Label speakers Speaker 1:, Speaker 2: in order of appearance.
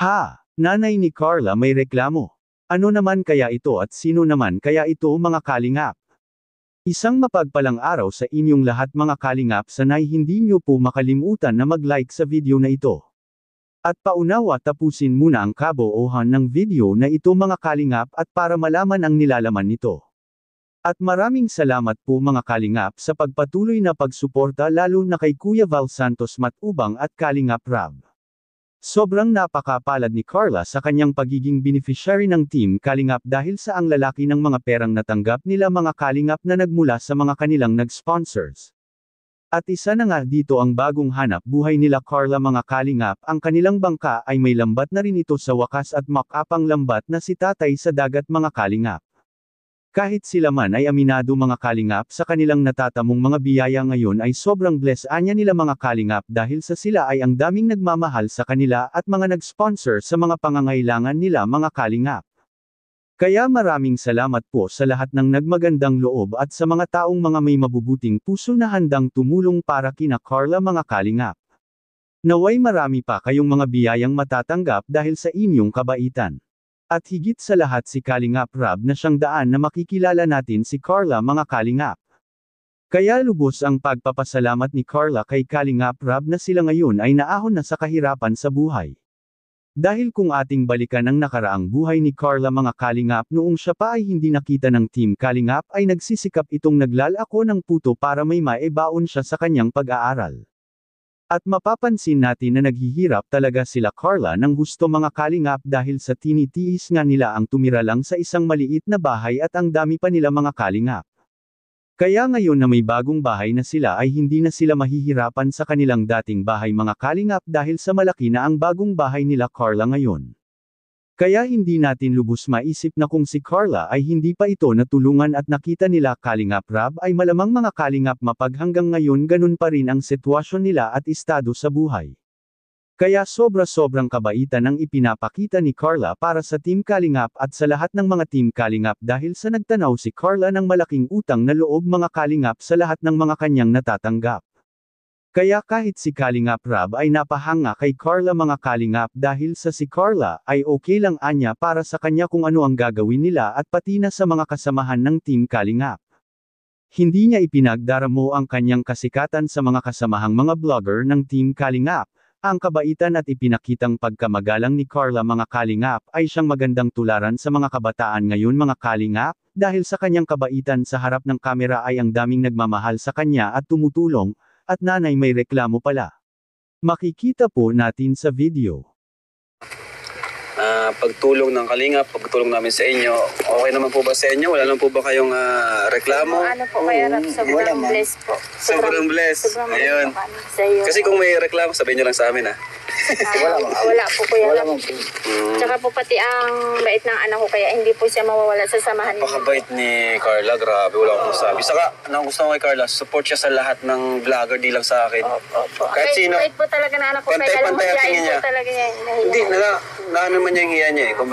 Speaker 1: Ha! Nanay ni Carla may reklamo. Ano naman kaya ito at sino naman kaya ito mga kalingap? Isang mapagpalang araw sa inyong lahat mga kalingap sanay hindi nyo po makalimutan na mag-like sa video na ito. At paunawa tapusin muna ang kaboohan ng video na ito mga kalingap at para malaman ang nilalaman nito. At maraming salamat po mga kalingap sa pagpatuloy na pagsuporta lalo na kay Kuya Val Santos Matubang at Kalingap Rab. Sobrang napakapalad ni Carla sa kanyang pagiging beneficiary ng Team Kalingap dahil sa ang lalaki ng mga perang natanggap nila mga Kalingap na nagmula sa mga kanilang nag-sponsors. At isa na nga dito ang bagong hanap buhay nila Carla mga Kalingap, ang kanilang bangka ay may lambat na rin ito sa wakas at makapang lambat na si tatay sa dagat mga Kalingap. Kahit sila man ay aminado mga kalingap sa kanilang natatamong mga biyaya ngayon ay sobrang bless anya nila mga kalingap dahil sa sila ay ang daming nagmamahal sa kanila at mga nag-sponsor sa mga pangangailangan nila mga kalingap. Kaya maraming salamat po sa lahat ng nagmagandang loob at sa mga taong mga may mabubuting puso na handang tumulong para kina Carla mga kalingap. Naway marami pa kayong mga biyayang matatanggap dahil sa inyong kabaitan. At higit sa lahat si Kalingap Rab na siyang daan na makikilala natin si Carla mga Kalingap. Kaya lubos ang pagpapasalamat ni Carla kay Kalingap Rab na sila ngayon ay naahon na sa kahirapan sa buhay. Dahil kung ating balikan ang nakaraang buhay ni Carla mga Kalingap noong siya pa ay hindi nakita ng Team Kalingap ay nagsisikap itong naglalako ng puto para may maibaon siya sa kanyang pag-aaral. At mapapansin natin na naghihirap talaga sila Carla ng gusto mga kalingap dahil sa tinitiis nga nila ang tumira lang sa isang maliit na bahay at ang dami pa nila mga kalingap. Kaya ngayon na may bagong bahay na sila ay hindi na sila mahihirapan sa kanilang dating bahay mga kalingap dahil sa malaki na ang bagong bahay nila Carla ngayon. Kaya hindi natin lubos maisip na kung si Carla ay hindi pa ito natulungan at nakita nila Kalingap Rab ay malamang mga Kalingap mapag hanggang ngayon ganun pa rin ang sitwasyon nila at estado sa buhay. Kaya sobra-sobrang kabaitan ang ipinapakita ni Carla para sa Team Kalingap at sa lahat ng mga Team Kalingap dahil sa nagtanaw si Carla ng malaking utang na loob mga Kalingap sa lahat ng mga kanyang natatanggap. Kaya kahit si Kalingap Rab ay napahanga kay Carla mga Kalingap dahil sa si Carla ay okay lang anya para sa kanya kung ano ang gagawin nila at pati na sa mga kasamahan ng Team Kalingap. Hindi niya ipinagdaramo ang kanyang kasikatan sa mga kasamahang mga vlogger ng Team Kalingap. Ang kabaitan at ipinakitang pagkamagalang ni Carla mga Kalingap ay siyang magandang tularan sa mga kabataan ngayon mga Kalingap, dahil sa kanyang kabaitan sa harap ng kamera ay ang daming nagmamahal sa kanya at tumutulong, at nanay may reklamo pala. Makikita po natin sa video.
Speaker 2: Ah, pagtulong ng Kalinga, pagtulong namin sa inyo. Okay naman po ba sa inyo? Wala naman po ba kayong ah, reklamo?
Speaker 3: Ano po kaya Rap, sobrang bless po.
Speaker 2: Sobrang bless.
Speaker 3: Sobrang bless
Speaker 2: Ayun.
Speaker 3: po kami sa iyo.
Speaker 2: Kasi kung may reklamo, sabihin nyo lang sa amin ha.
Speaker 3: Wala, wala po kuya Rap.
Speaker 2: Mm.
Speaker 3: Tsaka po pati ang bait ng anak ko kaya hindi po siya mawawala sa samahan niyo.
Speaker 2: Pakabait ni Carla, grabe, wala akong masabi. Saka, ang gusto ko kay Carla, support siya sa lahat ng vlogger, di lang sa akin.
Speaker 3: Opo.
Speaker 2: Kahit
Speaker 3: Bait-
Speaker 2: sino.
Speaker 3: Bait po talaga ng anak ko. Kaya alam mo,
Speaker 2: Pantay-pantay ang tingin
Speaker 3: po
Speaker 2: niya.
Speaker 3: talaga niya.
Speaker 2: Hindi, na, na ano man niya yung hiya niya eh. Kung